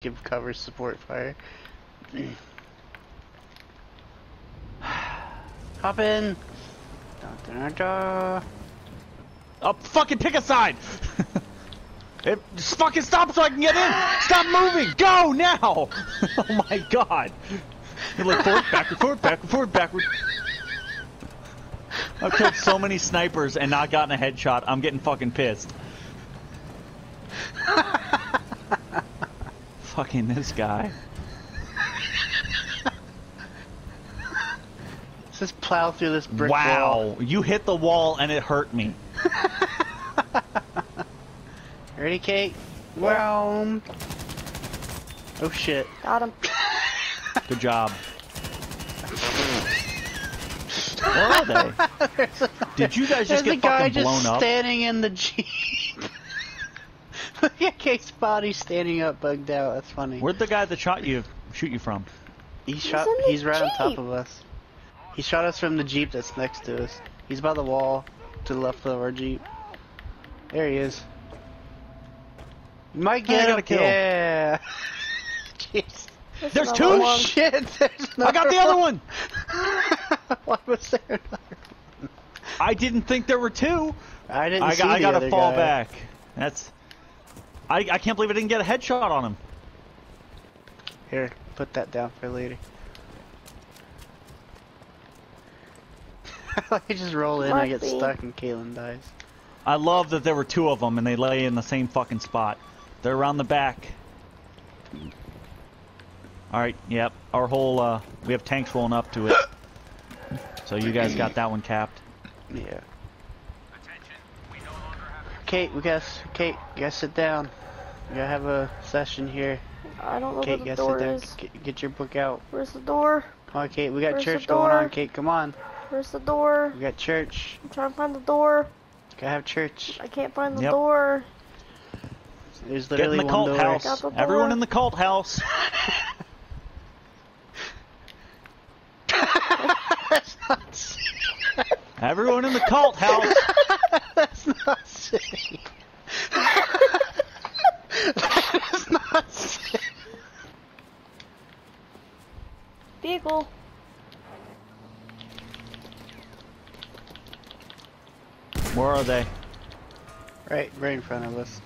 give cover support fire. Hop in. Dun, dun, dun, Oh, fucking pick a side! it, just fucking stop so I can get in! Stop moving! Go now! oh my god! You're like forward, backward, forward, backward, forward, backward. I've killed so many snipers and not gotten a headshot. I'm getting fucking pissed. Fucking this guy. Let's just plow through this brick wow, wall. you hit the wall and it hurt me. Ready, Kate? Well. Oh shit. Got him. Good job. Where are they? Did you guys just There's a get guy fucking just blown up? standing in the jeep. Look at Kate's body standing up, bugged out. That's funny. Where'd the guy that shot you shoot you from? He shot. in the He's right on top of us. He shot us from the jeep that's next to us. He's by the wall to the left of our jeep. There he is. You might get got him. a kill. Yeah. Jeez. There's another two? one. Shit. There's I got the other one. Why was there another? I didn't think there were two. I didn't I see got, I got to fall guy. back. That's. I I can't believe I didn't get a headshot on him. Here, put that down for later. I just roll in, I get be. stuck, and Kaylin dies. I love that there were two of them and they lay in the same fucking spot. They're around the back. All right. Yep. Our whole uh, we have tanks rolling up to it. So you guys got that one capped. Yeah. Kate, we gotta, Kate, you gotta sit down. We gotta have a session here. I don't know Kate, where the door is. Get, get your book out. Where's the door? Come on, Kate, we got Where's church going on. Kate, come on. Where's the door? We got church. I'm trying to find the door. Gotta have church. I can't find the Yep. door. There's Get in the one cult door. house. Got the Everyone in the cult house. That's not safe. Everyone in the cult house. That's not safe. that is not safe. Vehicle. Where are they? Right, right in front of us.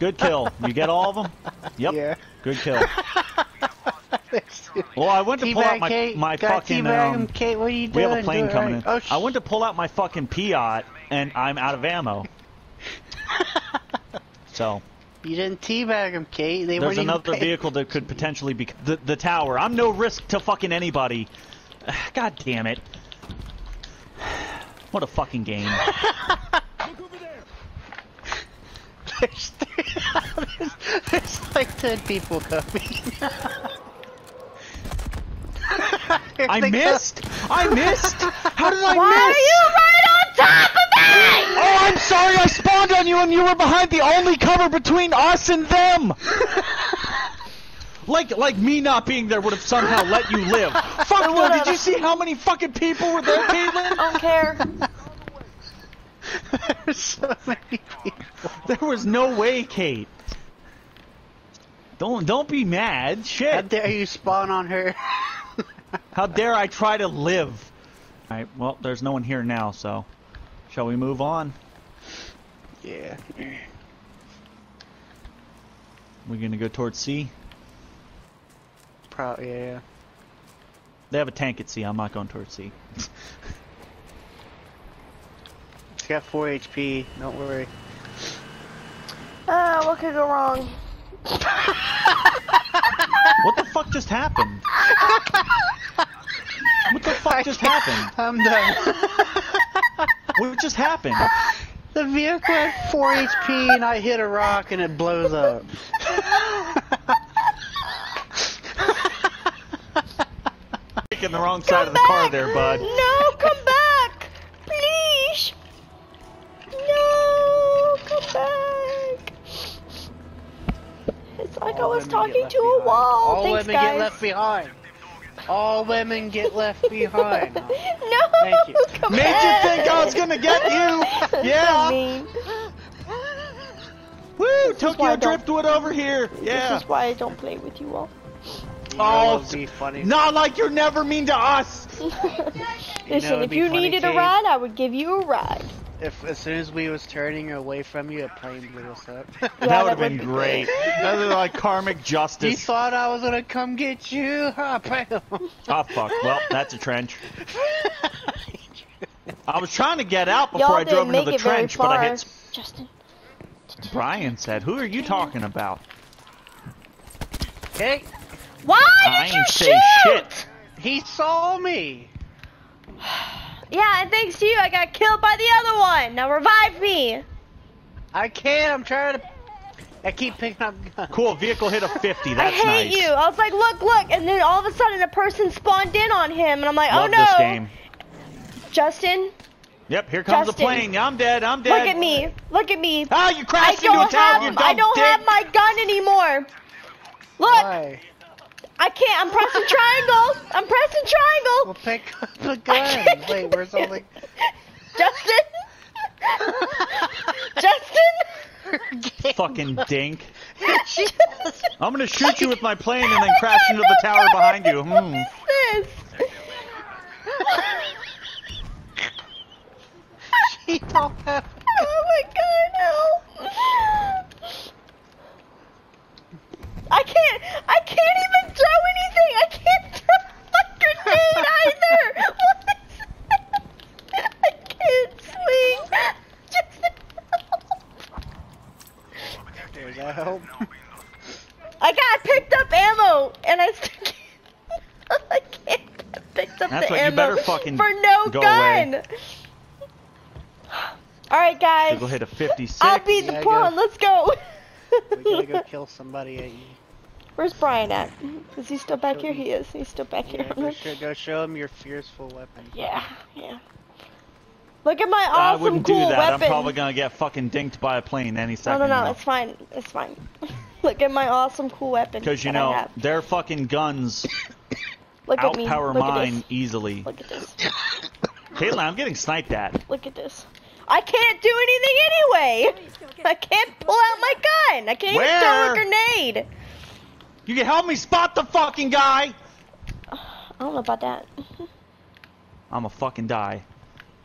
Good kill. You get all of them? Yep. Yeah. Good kill. Well, I went to pull out my Kate. my fucking teabag him. um, Kate, what are you We have a plane Do coming right. in. Oh, sh- I went to pull out my fucking Piat, and I'm out of ammo. so You didn't teabag him, Kate. They there's another vehicle that could potentially be the the tower. I'm no risk to fucking anybody. God damn it! What a fucking game. There's, there's, there's like ten people coming. I missed. I missed. How did I Why are miss? you right on top? Oh, I'm sorry. I spawned on you, and you were behind the only cover between us and them. Like, like me not being there would have somehow let you live. Fuck no! Did you see how many fucking people were there, Caitlin? Don't care. There's so many people. There was no way, Kate. Don't don't be mad. Shit. How dare you spawn on her? How dare I try to live? All right. Well, there's no one here now, so shall we move on? yeah. We're gonna go towards C. Pro yeah. They have a tank at C. I'm not going towards C. It's got 4 HP. Don't worry. Uh, what could go wrong? What the fuck just happened? What the fuck just happened? I'm done. What just happened? the vehicle had 4 HP and I hit a rock and it blows up. Taking the wrong side of the car there, bud. No, come back! Please! No, come back! It's like I was talking left to a wall. All Thanks, women guys. get left behind. All women get left behind. no. Thank you. Come Made you think I was gonna get you. So Yeah. mean. Woo! This is Tokyo Driftwood over here. Yeah. This is why I don't play with you all. You Oh, oh be funny. Not like you're never mean to us. Listen, it'd if you funny, needed a ride, I would give you a ride. If as soon as we was turning away from you, a plane blew us up. Yeah, that would have been would great. great. That was like karmic you justice. thought I was gonna come get you? Huh, bam. Oh fuck. Well, that's a trench. I was trying to get out before I drove into the trench, but. I hit. Justin. Brian said, "Who are you talking about?" hey, Why I did you shoot? say shit. he saw me. Yeah, and thanks to you, I got killed by the other one. Now revive me. I can't. I'm trying to. I keep picking up guns. Cool. Vehicle hit a 50. That's nice. I hate nice. you. I was like, look, look, and then all of a sudden a person spawned in on him, and I'm like, oh Love oh no, this game. Justin, Yep. Here comes Justin. the plane. I'm dead. I'm dead. look at me, look at me. Oh, you I crashed into a don't tower. have, You dumb I don't dick. have my gun anymore. Look, Why? I can't. I'm pressing triangle. I'm pressing triangle. Well, pick up a I gun. Wait, where's all the? Justin? Justin? Fucking dink. I'm gonna shoot you with my plane and then crash into the tower behind you. Hmm. What is this? she don't have. Oh my god, help! I can't, I can't even throw anything! I can't throw a grenade either! What is that? I can't swing! Just Does that help? I got picked up ammo and I still can't, I can't I picked up That's the what you ammo better fucking for no go gun! away. Alright guys, Vehicle hit a 56. I'll be the Yeah, go. pawn, let's go! We gotta go kill somebody at you. Where's Brian at? Is he still back here? He is. He's still back here. Go, show, go show him your fearful weapon. Yeah, yeah. Look at my awesome, I awesome wouldn't cool do that. weapon. I'm probably gonna get fucking dinked by a plane any second. no, no. No, it's fine. It's fine. Look at my awesome cool weapon. Because you that I know have. their fucking guns Look at me. outpower Look mine easily. Look at this. Caitlin, I'm getting sniped at. Look at this. I can't do anything anyway. I can't pull out my gun. I can't even throw a grenade. You can help me spot the fucking guy. I don't know about that. I'm a fucking die.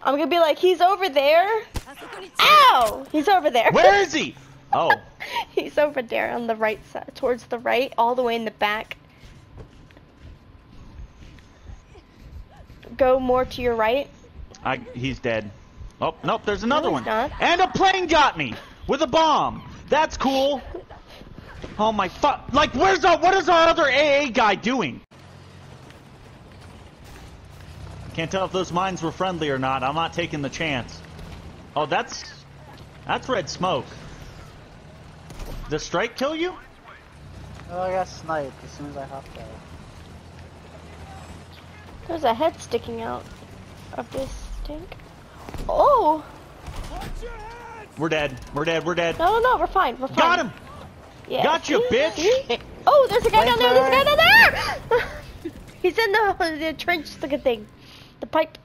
I'm gonna be like, he's over there. Ow! He's over there. Where is he? Oh, He's over there on the right side, towards the right, all the way in the back. Go more to your right. I, he's dead. Oh, nope, there's another he's one. not. And a plane got me with a bomb. That's cool. Oh my fuck! Like, where's our? What is our other AA guy doing? Can't tell if those mines were friendly or not. I'm not taking the chance. Oh, that's that's red smoke. Does strike kill you? Oh, I got sniped as soon as I hopped out. There's a head sticking out of this tank. Oh! We're dead. We're dead. We're dead. No, no, no, we're fine. We're fine. Got him. Yeah. Got you, bitch. See? Oh, there's a guy down there. There's a guy down there. He's in the, the trench looking thing. The pipe.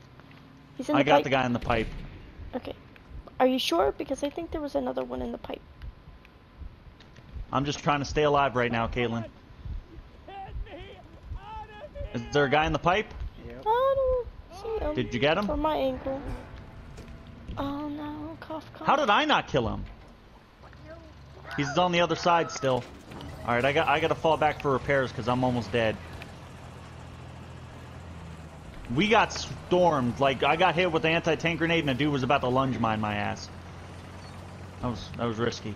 He's in the I got pipe. the guy in the pipe. Okay. Are you sure? Because I think there was another one in the pipe. I'm just trying to stay alive right now, Caitlin. Is there a guy in the pipe? Yep. I don't see him. Did you get him? From my ankle. Oh no, cough, cough. How did I not kill him? He's on the other side still. All right, I got I got to fall back for repairs because I'm almost dead. We got stormed. Like I got hit with an anti-tank grenade, and a dude was about to lunge mine my ass. That was that was risky.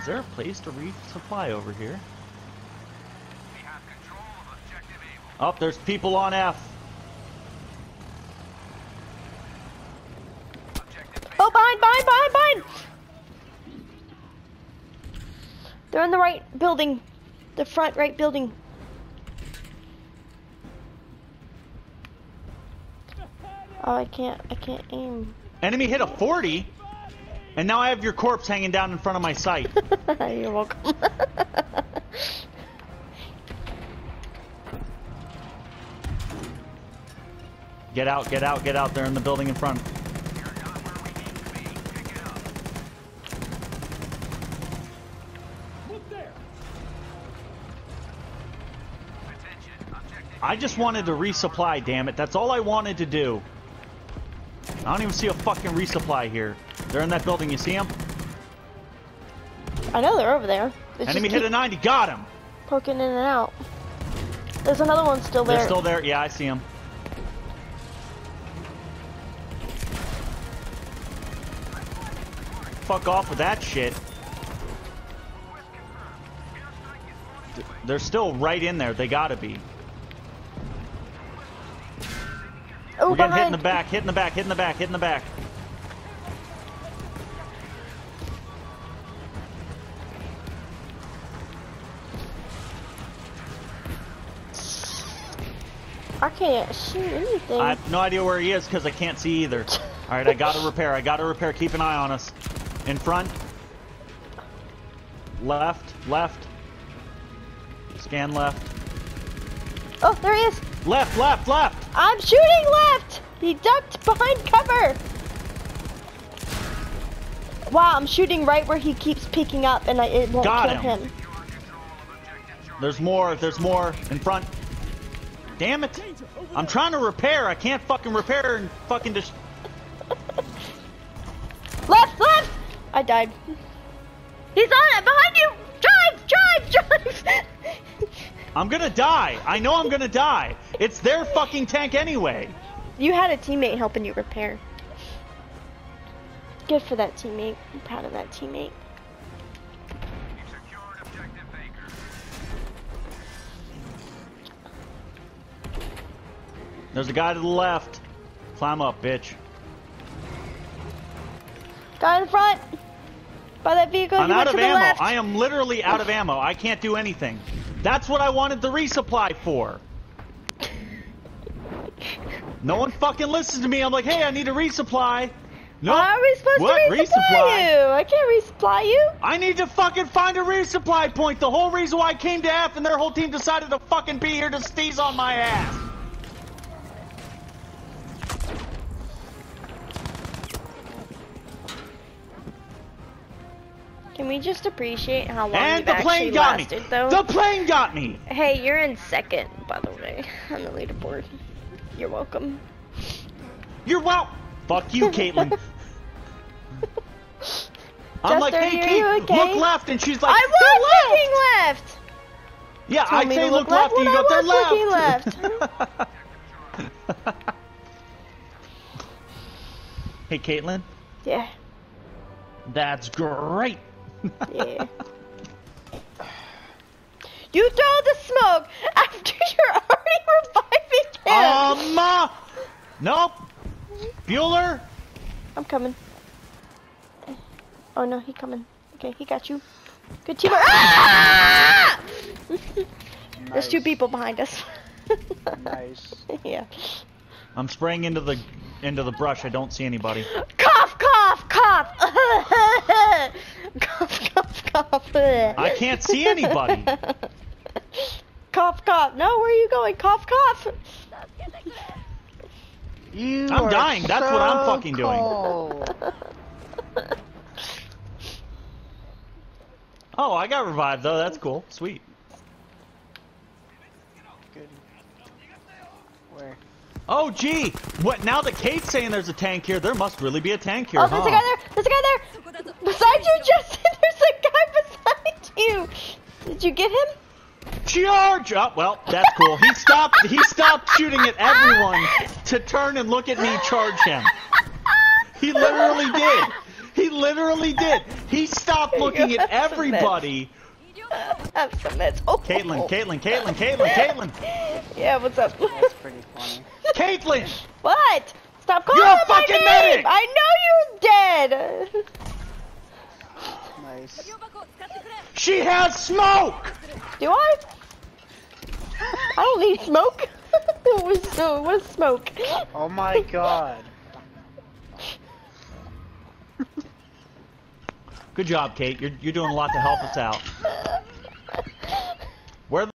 Is there a place to resupply over here? Oh, there's people on F. Oh, behind, behind, behind, behind! They're in the right building. The front right building. Oh, I can't, I can't aim. Enemy hit a 40, and now I have your corpse hanging down in front of my sight. You're welcome. Get out, get out, get out. They're in the building in front. I just wanted to resupply, damn it. That's all I wanted to do. I don't even see a fucking resupply here. They're in that building. You see them? I know they're over there. They Enemy hit a 90. Got him. Poking in and out. There's another one still there. They're still there. Yeah, I see them. Fuck off with that shit. Th- They're still right in there. They gotta be. oh, We're getting hit in the back, hit in the back, hit in the back, hit in the back. I can't shoot anything. I have no idea where he is because I can't see either. Alright, I gotta repair. I gotta repair. Keep an eye on us. In front. Left, left. Scan left. Oh, there he is. Left, left, left! I'm shooting left. He ducked behind cover. Wow, I'm shooting right where he keeps peeking up, and I, it won't Got kill him. him. There's more, there's more. In front. Damn it! I'm trying to repair. I can't fucking repair and fucking just. I died. He's on it behind you. Drive, drive, drive. I'm gonna die. I know I'm gonna die. It's their fucking tank anyway. you had a teammate helping you repair. Good for that teammate. I'm proud of that teammate. There's a guy to the left. Climb up, bitch. Guy in front. By that vehicle. I'm out of ammo. left. I am literally out of ammo. I can't do anything. That's what I wanted the resupply for. No one fucking listens to me. I'm like, hey, I need a resupply. No. How are we supposed what? to resupply, you? I can't resupply you. I need to fucking find a resupply point. The whole reason why I came to F and their whole team decided to fucking be here to steez on my ass. Can we just appreciate how long And the plane got me. lasted, though? The plane got me. Hey, you're in second, by the way, on the leaderboard. You're welcome. You're well. Fuck you, Caitlin. I'm like, hey, Kate, okay? look left, and she's like, I "They're was looking left. Yeah, I me say look look left left, and you go, they're was left. hey, Caitlin, Yeah, that's great. Yeah. you throw the smoke after you're already reviving him. Um, uh, nope. Bueller, I'm coming. Oh no, he coming. Okay, he got you. Good teamwork. Ah! There's two people behind us. Nice. yeah. I'm spraying into the into the brush. I don't see anybody. Cough, cough, cough. Cough, cough, cough. I can't see anybody. cough, cough. No, where are you going? Cough, cough. You I'm are dying, that's what I'm so fucking doing. Oh, I got revived though. That's cool. Sweet. Good. Where? Oh, gee. What? Now that Kate's saying there's a tank here, there must really be a tank here, Oh, huh? there's a guy there. There's a guy there. Beside you, Justin. There's a guy beside you. Did you get him? Charge! Oh, uh, well, that's cool. He stopped. He stopped shooting at everyone to turn and look at me charge him. He literally did. He literally did. He stopped looking You at have some everybody. Have some meds. Oh. Caitlin, Caitlin, Caitlin, Caitlin, Caitlin, Yeah, what's up? That's pretty funny. Caitlin! what? Stop calling me! You're a her by fucking name. medic! I know you're dead. Nice. She has smoke! Do I? I don't need smoke. what was uh, what is smoke? Oh my god. Good job, Kate. You're, you're doing a lot to help us out. Where